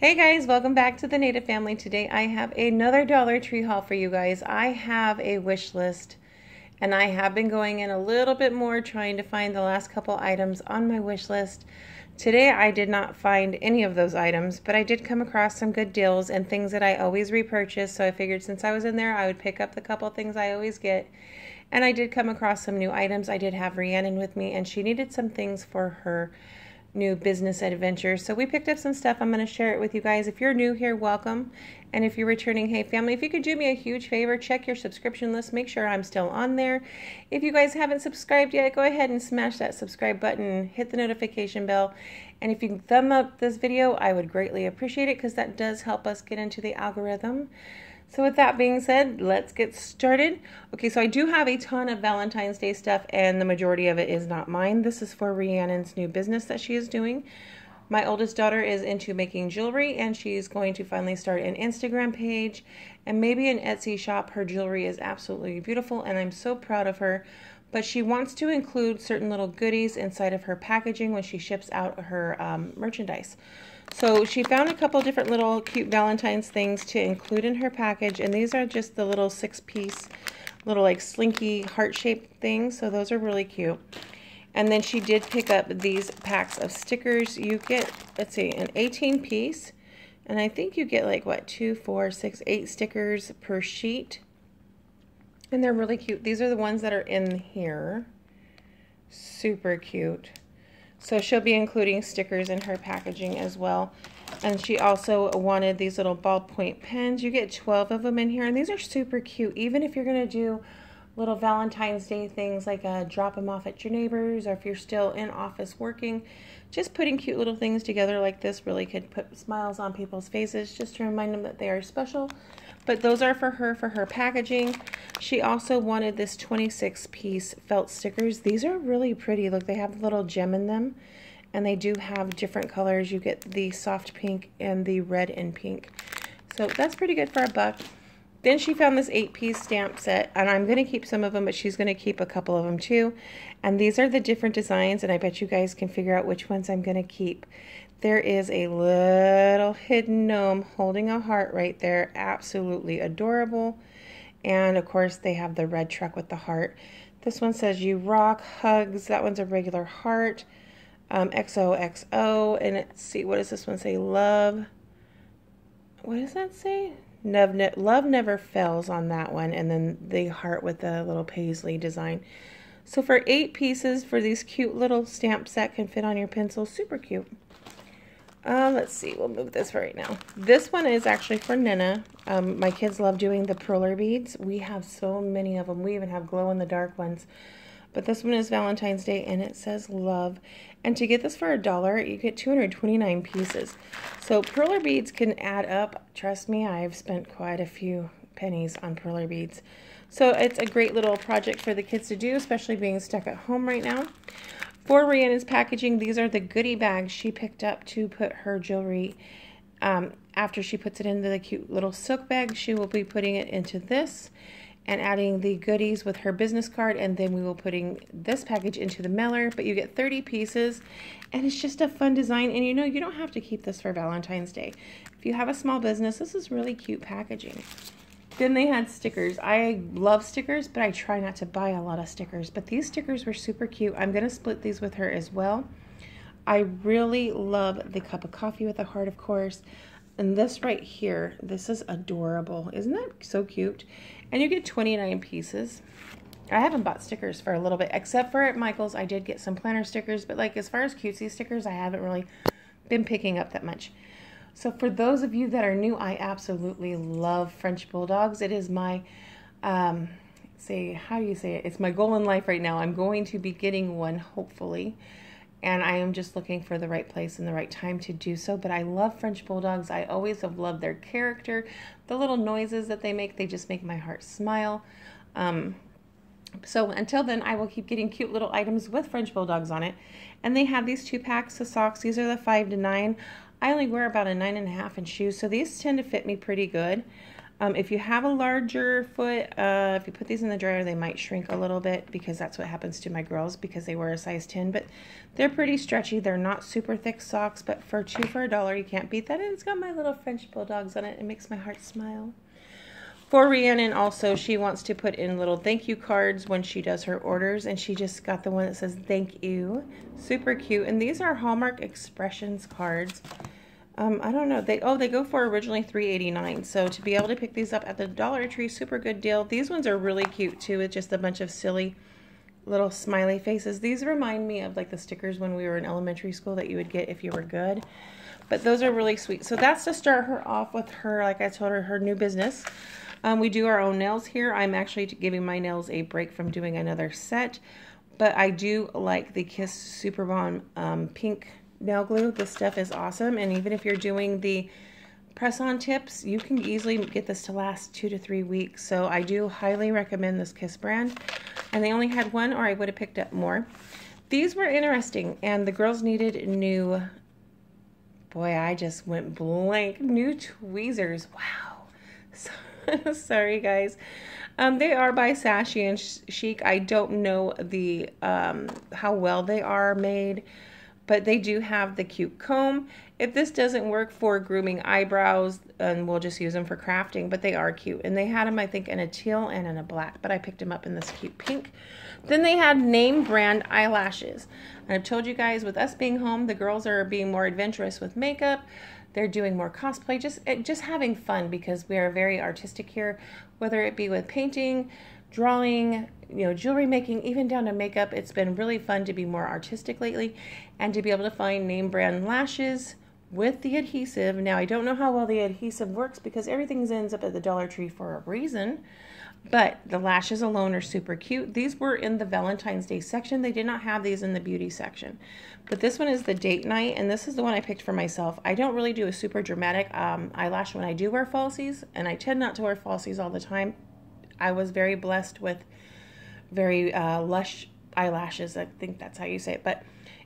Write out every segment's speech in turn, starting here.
Hey guys, welcome back to the Native Family. Today I have another Dollar Tree haul for you guys. I have a wish list and I have been going in a little bit more trying to find the last couple items on my wish list. Today I did not find any of those items, but I did come across some good deals and things that I always repurchase. So I figured since I was in there, I would pick up the couple things I always get. And I did come across some new items. I did have Rhiannon with me and she needed some things for her new business adventures. So we picked up some stuff. I'm going to share it with you guys. If you're new here, welcome. And if you're returning, hey family, if you could do me a huge favor, check your subscription list. Make sure I'm still on there. If you guys haven't subscribed yet, go ahead and smash that subscribe button, hit the notification bell. And if you can thumb up this video, I would greatly appreciate it because that does help us get into the algorithm. So with that being said, let's get started. Okay, so I do have a ton of Valentine's Day stuff and the majority of it is not mine. This is for Rhiannon's new business that she is doing. My oldest daughter is into making jewelry and she's going to finally start an Instagram page and maybe an Etsy shop. Her jewelry is absolutely beautiful and I'm so proud of her. But she wants to include certain little goodies inside of her packaging when she ships out her um, merchandise. So she found a couple different little cute Valentine's things to include in her package. And these are just the little six piece, little like slinky heart shaped things. So those are really cute. And then she did pick up these packs of stickers. You get, let's see, an 18 piece. And I think you get like, what, two, four, six, eight stickers per sheet. And they're really cute. These are the ones that are in here. Super cute. So she'll be including stickers in her packaging as well. And she also wanted these little ballpoint pens. You get 12 of them in here. And these are super cute. Even if you're going to do little Valentine's Day things like uh, drop them off at your neighbors or if you're still in office working, just putting cute little things together like this really could put smiles on people's faces just to remind them that they are special. But those are for her for her packaging. She also wanted this 26 piece felt stickers. These are really pretty. Look, they have a little gem in them and they do have different colors. You get the soft pink and the red and pink. So that's pretty good for a buck. Then she found this eight piece stamp set and I'm going to keep some of them, but she's going to keep a couple of them too. And these are the different designs and I bet you guys can figure out which ones I'm going to keep. There is a little hidden gnome holding a heart right there. Absolutely adorable. And of course they have the red truck with the heart. This one says you rock, hugs. That one's a regular heart. Um, XOXO. And let's see, what does this one say? Love. What does that say? Love, ne love never fails on that one. And then the heart with the little paisley design. So for eight pieces for these cute little stamp set can fit on your pencil. Super cute. Uh, let's see, we'll move this right now. This one is actually for Nina. Um, my kids love doing the perler beads. We have so many of them. We even have glow-in-the-dark ones. But this one is Valentine's Day, and it says love. And to get this for a dollar, you get 229 pieces. So perler beads can add up. Trust me, I've spent quite a few pennies on perler beads. So it's a great little project for the kids to do, especially being stuck at home right now. For Rhiannon's packaging, these are the goodie bags she picked up to put her jewelry. Um, after she puts it into the cute little silk bag, she will be putting it into this and adding the goodies with her business card and then we will putting this package into the mailer but you get 30 pieces and it's just a fun design and you know you don't have to keep this for Valentine's Day if you have a small business this is really cute packaging then they had stickers. I love stickers, but I try not to buy a lot of stickers. But these stickers were super cute. I'm going to split these with her as well. I really love the cup of coffee with a heart, of course. And this right here, this is adorable. Isn't that so cute? And you get 29 pieces. I haven't bought stickers for a little bit, except for at Michael's. I did get some planner stickers, but like as far as cutesy stickers, I haven't really been picking up that much. So for those of you that are new, I absolutely love French Bulldogs. It is my, um, say, how do you say it? It's my goal in life right now. I'm going to be getting one, hopefully. And I am just looking for the right place and the right time to do so. But I love French Bulldogs. I always have loved their character. The little noises that they make, they just make my heart smile. Um, so until then, I will keep getting cute little items with French Bulldogs on it. And they have these two packs of socks. These are the five to nine. I only wear about a nine and a half in shoes, so these tend to fit me pretty good. Um, if you have a larger foot, uh, if you put these in the dryer, they might shrink a little bit because that's what happens to my girls because they wear a size 10. But they're pretty stretchy. They're not super thick socks, but for two for a dollar, you can't beat that. And it's got my little French bulldogs on it. It makes my heart smile. For Rhiannon, also, she wants to put in little thank you cards when she does her orders, and she just got the one that says thank you. Super cute. And these are Hallmark Expressions cards. Um, I don't know. They oh they go for originally three eighty nine. So to be able to pick these up at the Dollar Tree, super good deal. These ones are really cute too. With just a bunch of silly little smiley faces. These remind me of like the stickers when we were in elementary school that you would get if you were good. But those are really sweet. So that's to start her off with her, like I told her, her new business. Um, we do our own nails here. I'm actually giving my nails a break from doing another set. But I do like the Kiss Super Bond um, pink nail glue. This stuff is awesome. And even if you're doing the press-on tips, you can easily get this to last two to three weeks. So I do highly recommend this Kiss brand. And they only had one or I would have picked up more. These were interesting and the girls needed new, boy, I just went blank, new tweezers. Wow. Sorry, guys. Um, they are by Sassy and Chic. I don't know the um, how well they are made but they do have the cute comb. If this doesn't work for grooming eyebrows, and we'll just use them for crafting, but they are cute. And they had them, I think, in a teal and in a black, but I picked them up in this cute pink. Then they had name brand eyelashes. And I've told you guys, with us being home, the girls are being more adventurous with makeup. They're doing more cosplay, just, eh, just having fun because we are very artistic here, whether it be with painting, drawing, you know, jewelry making, even down to makeup. It's been really fun to be more artistic lately and to be able to find name brand lashes with the adhesive. Now, I don't know how well the adhesive works because everything ends up at the Dollar Tree for a reason. But the lashes alone are super cute. These were in the Valentine's Day section. They did not have these in the beauty section. But this one is the date night, and this is the one I picked for myself. I don't really do a super dramatic um, eyelash when I do wear falsies, and I tend not to wear falsies all the time. I was very blessed with very uh, lush eyelashes. I think that's how you say it. But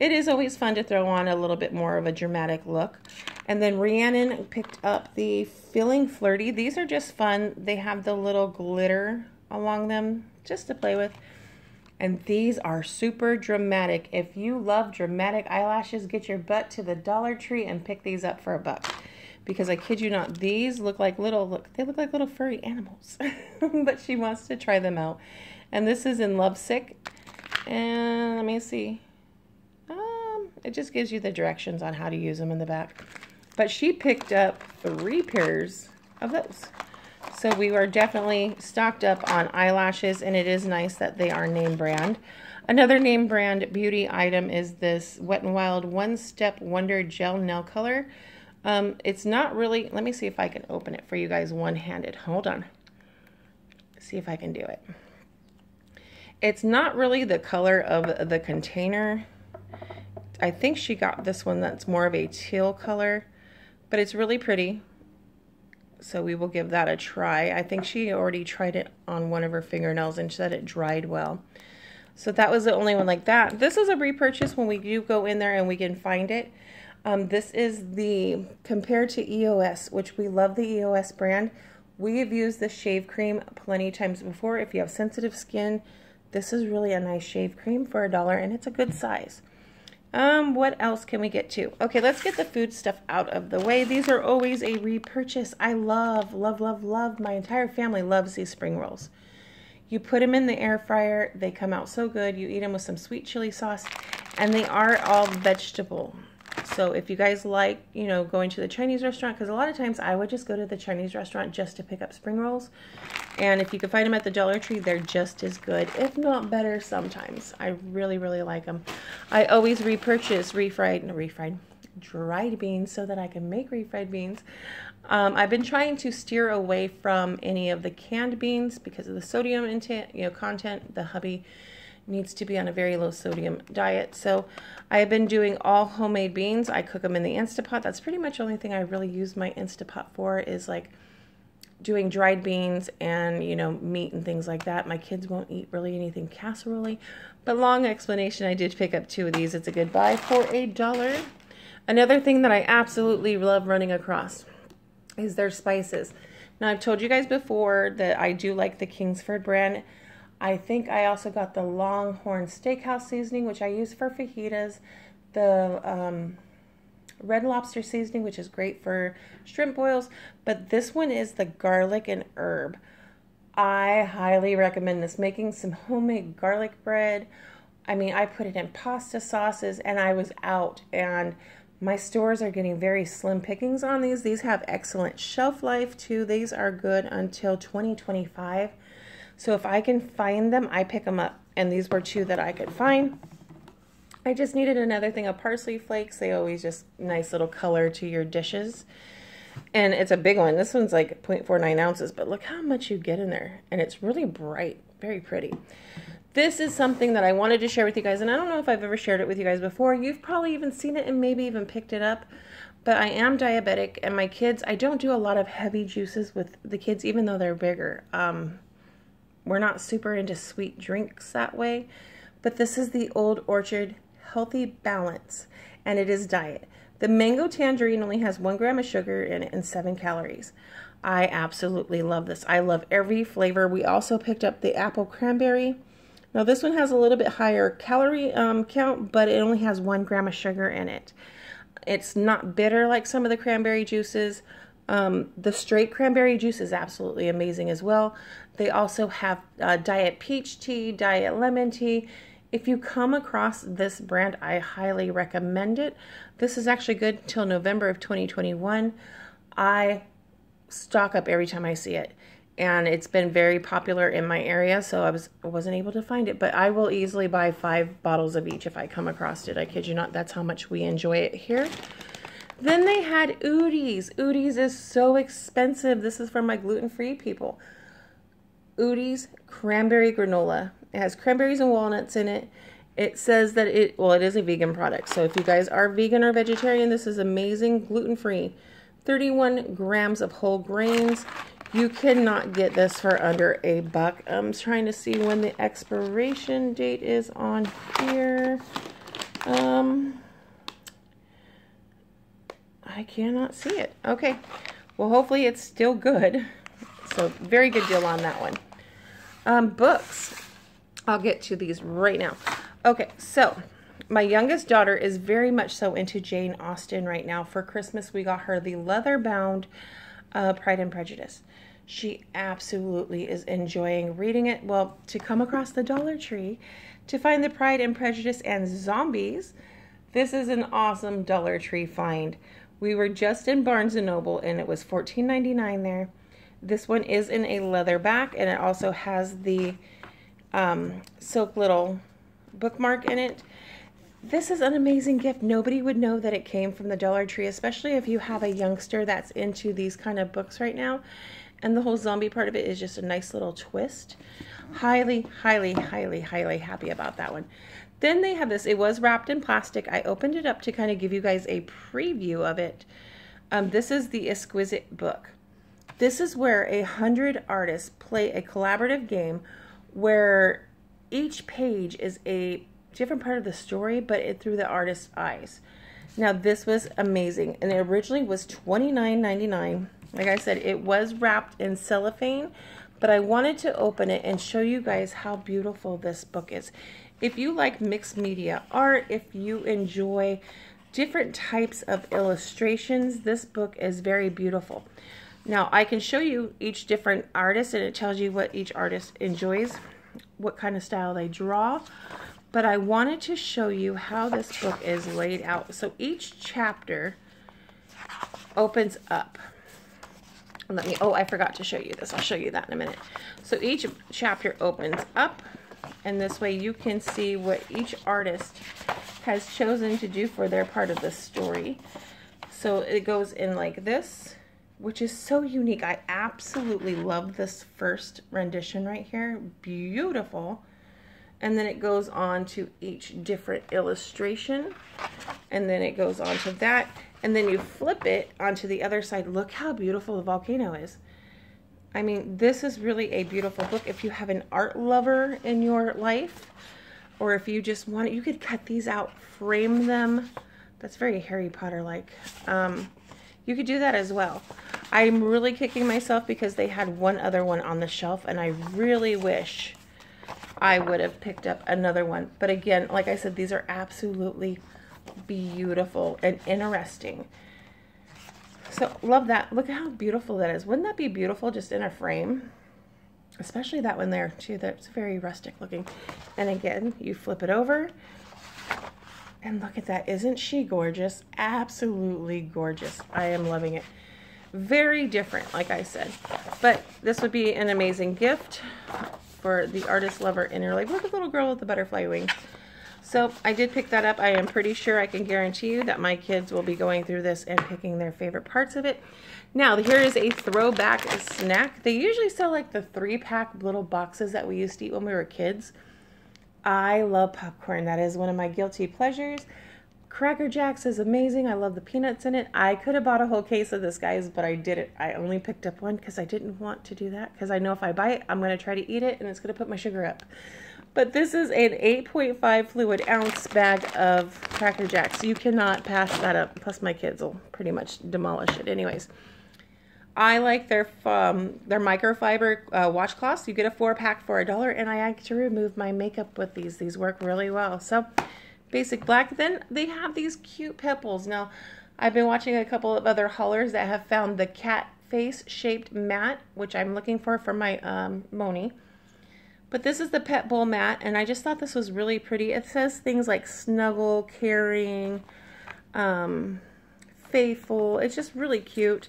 it is always fun to throw on a little bit more of a dramatic look. And then Rhiannon picked up the Feeling Flirty. These are just fun. They have the little glitter along them just to play with. And these are super dramatic. If you love dramatic eyelashes, get your butt to the Dollar Tree and pick these up for a buck because I kid you not, these look like little look they look like little furry animals. but she wants to try them out. And this is in Lovesick. And let me see. It just gives you the directions on how to use them in the back. But she picked up three pairs of those. So we were definitely stocked up on eyelashes, and it is nice that they are name brand. Another name brand beauty item is this Wet n Wild One Step Wonder Gel Nail Color. Um, it's not really, let me see if I can open it for you guys one-handed. Hold on. See if I can do it. It's not really the color of the container. I think she got this one that's more of a teal color, but it's really pretty. So we will give that a try. I think she already tried it on one of her fingernails and said it dried well. So that was the only one like that. This is a repurchase when we do go in there and we can find it. Um, this is the, compared to EOS, which we love the EOS brand. We have used this shave cream plenty of times before. If you have sensitive skin, this is really a nice shave cream for a dollar, and it's a good size. Um, what else can we get to? Okay, let's get the food stuff out of the way. These are always a repurchase. I love, love, love, love. My entire family loves these spring rolls. You put them in the air fryer. They come out so good. You eat them with some sweet chili sauce, and they are all vegetable. So if you guys like, you know, going to the Chinese restaurant, because a lot of times I would just go to the Chinese restaurant just to pick up spring rolls. And if you can find them at the Dollar Tree, they're just as good, if not better sometimes. I really, really like them. I always repurchase refried, no, refried, dried beans so that I can make refried beans. Um, I've been trying to steer away from any of the canned beans because of the sodium intent, you know, content. The hubby needs to be on a very low sodium diet. So I've been doing all homemade beans. I cook them in the Instapot. That's pretty much the only thing I really use my Instapot for is like doing dried beans and, you know, meat and things like that. My kids won't eat really anything casserole. But long explanation, I did pick up two of these. It's a good buy for a dollar. Another thing that I absolutely love running across is their spices. Now, I've told you guys before that I do like the Kingsford brand. I think I also got the Longhorn Steakhouse seasoning, which I use for fajitas. The um, Red Lobster seasoning, which is great for shrimp boils. But this one is the garlic and herb. I highly recommend this. Making some homemade garlic bread. I mean, I put it in pasta sauces and I was out and my stores are getting very slim pickings on these. These have excellent shelf life too. These are good until 2025. So if I can find them, I pick them up. And these were two that I could find. I just needed another thing of parsley flakes. They always just nice little color to your dishes. And it's a big one. This one's like 0.49 ounces, but look how much you get in there. And it's really bright, very pretty. This is something that I wanted to share with you guys, and I don't know if I've ever shared it with you guys before. You've probably even seen it and maybe even picked it up. But I am diabetic, and my kids, I don't do a lot of heavy juices with the kids, even though they're bigger. Um, we're not super into sweet drinks that way. But this is the Old Orchard Healthy Balance, and it is diet. The mango tangerine only has one gram of sugar in it and seven calories. I absolutely love this. I love every flavor. We also picked up the apple cranberry. Now this one has a little bit higher calorie um, count, but it only has one gram of sugar in it. It's not bitter like some of the cranberry juices. Um, the straight cranberry juice is absolutely amazing as well. They also have uh, diet peach tea, diet lemon tea. If you come across this brand, I highly recommend it. This is actually good until November of 2021. I stock up every time I see it and it's been very popular in my area so I was wasn't able to find it but I will easily buy five bottles of each if I come across it. I kid you not that's how much we enjoy it here. Then they had Udi's Udi's is so expensive. This is for my gluten-free people. Udi's cranberry granola it has cranberries and walnuts in it it says that it well it is a vegan product so if you guys are vegan or vegetarian this is amazing gluten-free 31 grams of whole grains you cannot get this for under a buck. I'm trying to see when the expiration date is on here. Um, I cannot see it. Okay. Well, hopefully it's still good. So very good deal on that one. Um, books. I'll get to these right now. Okay, so my youngest daughter is very much so into Jane Austen right now. For Christmas, we got her the leather-bound uh, Pride and Prejudice. She absolutely is enjoying reading it. Well, to come across the Dollar Tree to find the Pride and Prejudice and Zombies, this is an awesome Dollar Tree find. We were just in Barnes & Noble and it was $14.99 there. This one is in a leather back and it also has the um, silk little bookmark in it. This is an amazing gift. Nobody would know that it came from the Dollar Tree, especially if you have a youngster that's into these kind of books right now. And the whole zombie part of it is just a nice little twist. Highly, highly, highly, highly happy about that one. Then they have this. It was wrapped in plastic. I opened it up to kind of give you guys a preview of it. Um, this is the Exquisite book. This is where a hundred artists play a collaborative game where each page is a different part of the story, but it through the artist's eyes. Now this was amazing, and it originally was $29.99 like I said, it was wrapped in cellophane, but I wanted to open it and show you guys how beautiful this book is. If you like mixed media art, if you enjoy different types of illustrations, this book is very beautiful. Now, I can show you each different artist, and it tells you what each artist enjoys, what kind of style they draw. But I wanted to show you how this book is laid out. So each chapter opens up let me, oh, I forgot to show you this. I'll show you that in a minute. So each chapter opens up, and this way you can see what each artist has chosen to do for their part of the story. So it goes in like this, which is so unique. I absolutely love this first rendition right here. Beautiful. And then it goes on to each different illustration. And then it goes on to that and then you flip it onto the other side. Look how beautiful the volcano is. I mean, this is really a beautiful book. If you have an art lover in your life, or if you just want it, you could cut these out, frame them. That's very Harry Potter-like. Um, you could do that as well. I'm really kicking myself because they had one other one on the shelf and I really wish I would have picked up another one. But again, like I said, these are absolutely beautiful and interesting. So love that. Look at how beautiful that is. Wouldn't that be beautiful just in a frame? Especially that one there too. That's very rustic looking. And again, you flip it over. And look at that. Isn't she gorgeous? Absolutely gorgeous. I am loving it. Very different, like I said. But this would be an amazing gift for the artist lover inner life. Look at the little girl with the butterfly wings. So I did pick that up. I am pretty sure I can guarantee you that my kids will be going through this and picking their favorite parts of it. Now, here is a throwback snack. They usually sell like the three pack little boxes that we used to eat when we were kids. I love popcorn. That is one of my guilty pleasures. Cracker Jacks is amazing. I love the peanuts in it. I could have bought a whole case of this, guys, but I didn't. I only picked up one because I didn't want to do that because I know if I buy it, I'm going to try to eat it and it's going to put my sugar up. But this is an 8.5 fluid ounce bag of Cracker Jacks. You cannot pass that up. Plus, my kids will pretty much demolish it anyways. I like their um, their microfiber uh, washcloths. You get a four pack for a dollar, and I like to remove my makeup with these. These work really well. So, basic black. Then they have these cute pebbles. Now, I've been watching a couple of other haulers that have found the cat face shaped mat, which I'm looking for for my um, Moni. But this is the pet bowl mat, and I just thought this was really pretty. It says things like snuggle, caring, um, faithful. It's just really cute.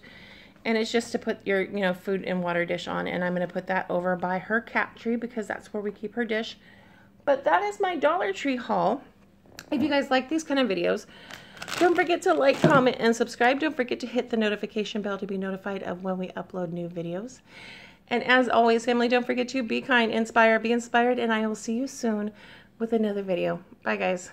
And it's just to put your, you know, food and water dish on. And I'm going to put that over by her cat tree because that's where we keep her dish. But that is my Dollar Tree haul. If you guys like these kind of videos, don't forget to like, comment, and subscribe. Don't forget to hit the notification bell to be notified of when we upload new videos. And as always, family, don't forget to be kind, inspire, be inspired, and I will see you soon with another video. Bye, guys.